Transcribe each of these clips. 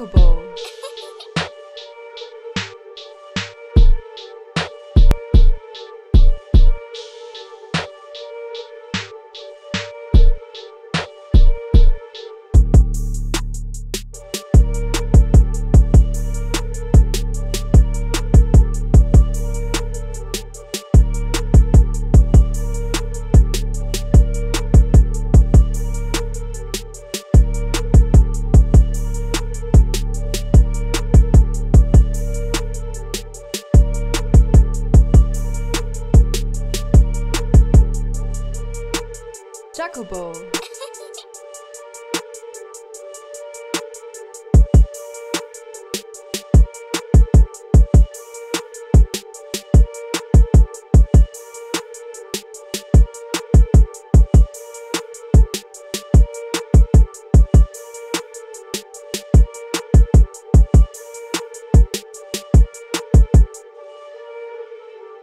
Chocobo. Chocobo.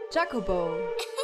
Chocobo.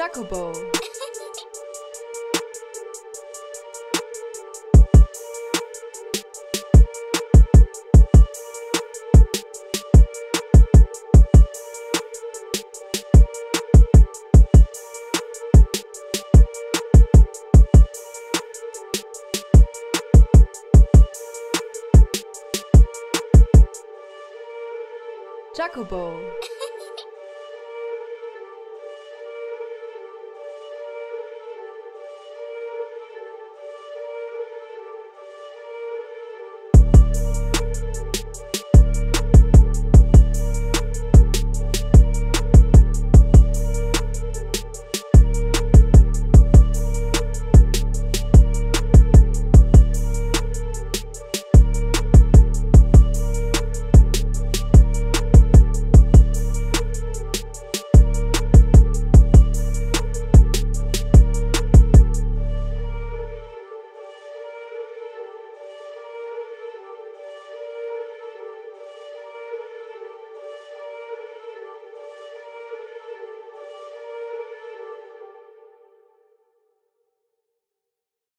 Chocobo. Chocobo.